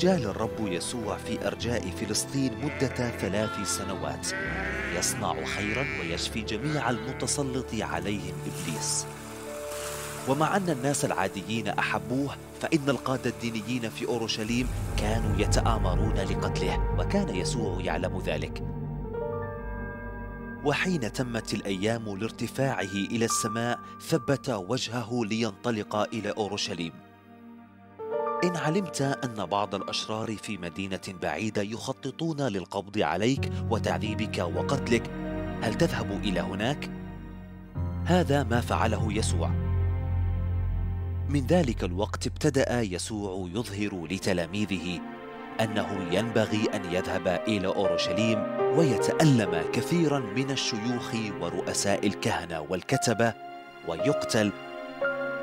جال الرب يسوع في أرجاء فلسطين مدة ثلاث سنوات. يصنع خيرا ويشفي جميع المتسلط عليهم إبليس. ومع أن الناس العاديين أحبوه فإن القادة الدينيين في أورشليم كانوا يتآمرون لقتله وكان يسوع يعلم ذلك. وحين تمت الأيام لارتفاعه إلى السماء ثبت وجهه لينطلق إلى أورشليم. إن علمت أن بعض الأشرار في مدينة بعيدة يخططون للقبض عليك وتعذيبك وقتلك. هل تذهب إلى هناك؟ هذا ما فعله يسوع. من ذلك الوقت ابتدأ يسوع يظهر لتلاميذه أنه ينبغي أن يذهب إلى أورشليم ويتألم كثيرا من الشيوخ ورؤساء الكهنة والكتبة ويقتل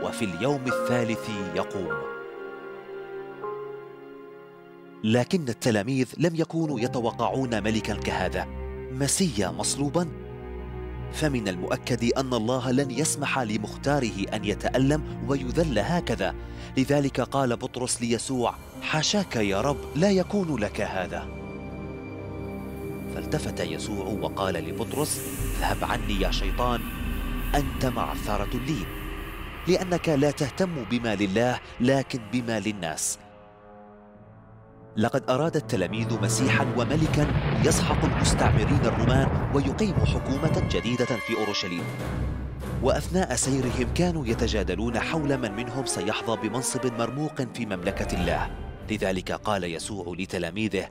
وفي اليوم الثالث يقوم. لكن التلاميذ لم يكونوا يتوقعون ملكا كهذا مسيا مصلوبا. فمن المؤكد أن الله لن يسمح لمختاره أن يتألم ويذل هكذا. لذلك قال بطرس ليسوع حاشاك يا رب لا يكون لك هذا. فالتفت يسوع وقال لبطرس اذهب عني يا شيطان أنت معثرة لي لأنك لا تهتم بما لله لكن بما للناس. لقد أراد التلاميذ مسيحا وملكا يسحق المستعمرين الرومان ويقيم حكومة جديدة في أورشليم. وأثناء سيرهم كانوا يتجادلون حول من منهم سيحظى بمنصب مرموق في مملكة الله. لذلك قال يسوع لتلاميذه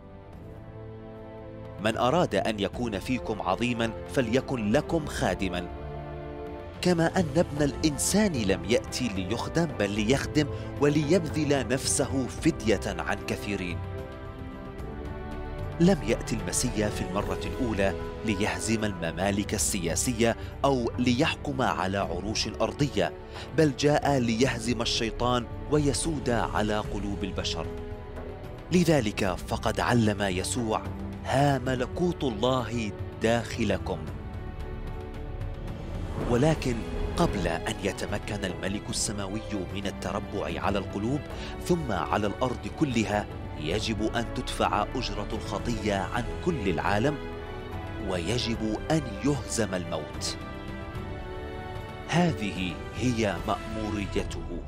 من أراد أن يكون فيكم عظيما فليكن لكم خادما. كما أن ابن الإنسان لم يأتي ليخدم بل ليخدم وليبذل نفسه فدية عن كثيرين. لم يأتي المسيا في المرة الأولى ليهزم الممالك السياسية أو ليحكم على عروش أرضية بل جاء ليهزم الشيطان ويسود على قلوب البشر. لذلك فقد علم يسوع ها ملكوت الله داخلكم. ولكن قبل أن يتمكن الملك السماوي من التربع على القلوب ثم على الأرض كلها يجب أن تدفع أجرة الخطية عن كل العالم ويجب أن يهزم الموت. هذه هي مأموريته.